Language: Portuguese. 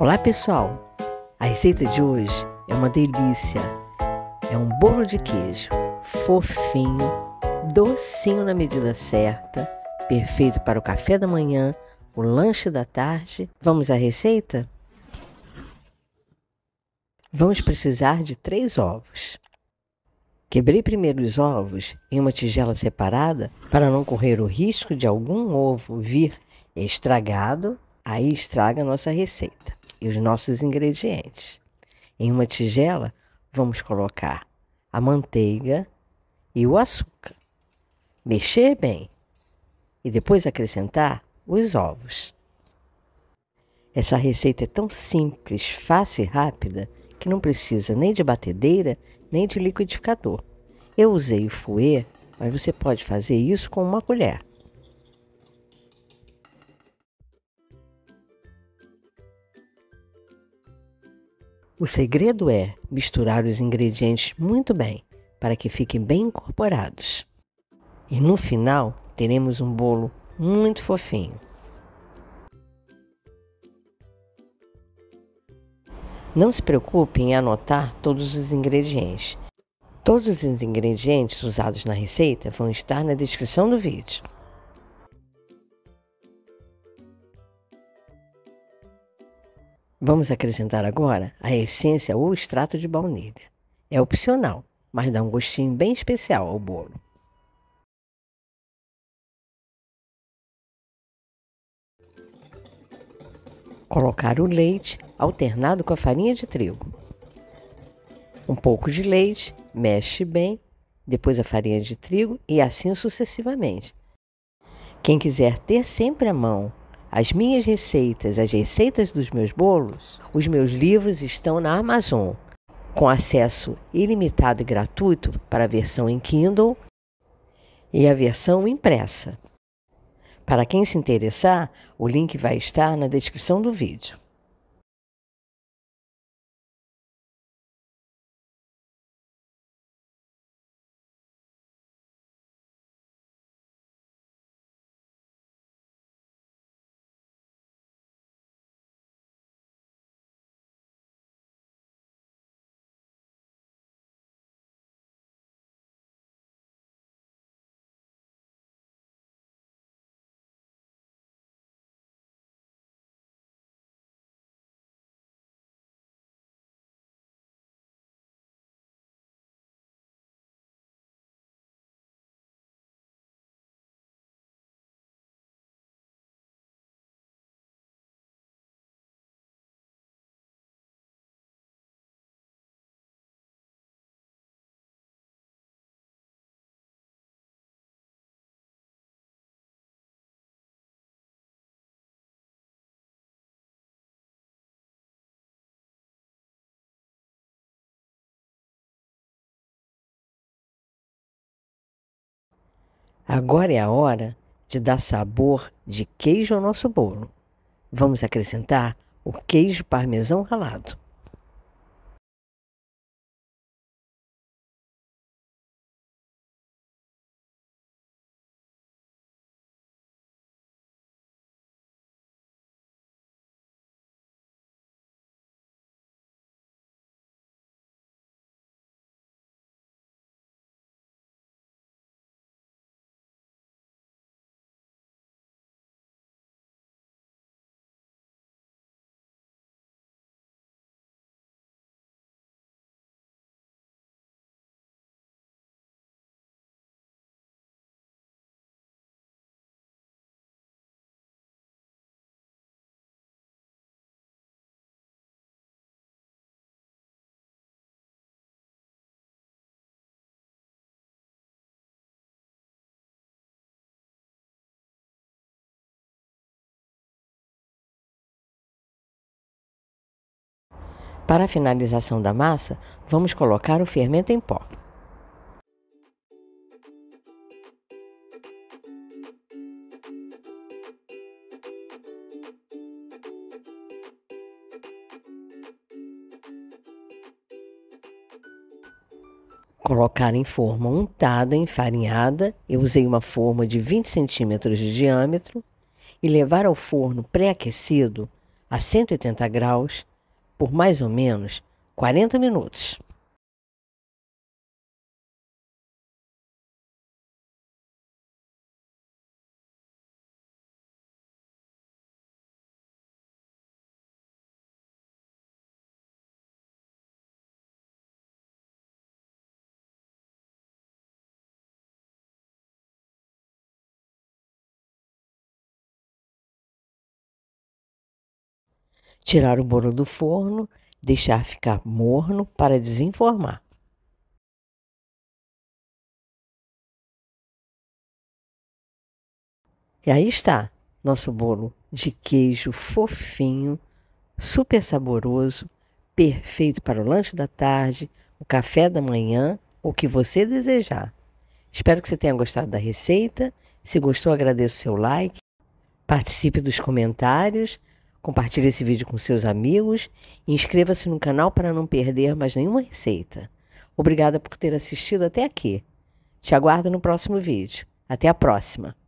Olá pessoal! A receita de hoje é uma delícia. É um bolo de queijo fofinho, docinho na medida certa, perfeito para o café da manhã, o lanche da tarde. Vamos à receita? Vamos precisar de três ovos. Quebrei primeiro os ovos em uma tigela separada para não correr o risco de algum ovo vir estragado, aí estraga a nossa receita e os nossos ingredientes. Em uma tigela, vamos colocar a manteiga e o açúcar. Mexer bem e depois acrescentar os ovos. Essa receita é tão simples, fácil e rápida que não precisa nem de batedeira nem de liquidificador. Eu usei o fouet, mas você pode fazer isso com uma colher. O segredo é misturar os ingredientes muito bem para que fiquem bem incorporados. E no final teremos um bolo muito fofinho. Não se preocupe em anotar todos os ingredientes. Todos os ingredientes usados na receita vão estar na descrição do vídeo. Vamos acrescentar agora a essência ou extrato de baunilha. É opcional, mas dá um gostinho bem especial ao bolo. Colocar o leite alternado com a farinha de trigo. Um pouco de leite, mexe bem, depois a farinha de trigo e assim sucessivamente. Quem quiser ter sempre à mão as minhas receitas, as receitas dos meus bolos, os meus livros estão na Amazon, com acesso ilimitado e gratuito para a versão em Kindle e a versão impressa. Para quem se interessar, o link vai estar na descrição do vídeo. Agora é a hora de dar sabor de queijo ao nosso bolo. Vamos acrescentar o queijo parmesão ralado. Para a finalização da massa, vamos colocar o fermento em pó. Colocar em forma untada, enfarinhada, eu usei uma forma de 20 centímetros de diâmetro, e levar ao forno pré-aquecido a 180 graus por mais ou menos 40 minutos. Tirar o bolo do forno, deixar ficar morno para desenformar. E aí está nosso bolo de queijo fofinho, super saboroso, perfeito para o lanche da tarde, o café da manhã, o que você desejar. Espero que você tenha gostado da receita. Se gostou, agradeço o seu like. Participe dos comentários Compartilhe esse vídeo com seus amigos e inscreva-se no canal para não perder mais nenhuma receita. Obrigada por ter assistido até aqui. Te aguardo no próximo vídeo. Até a próxima!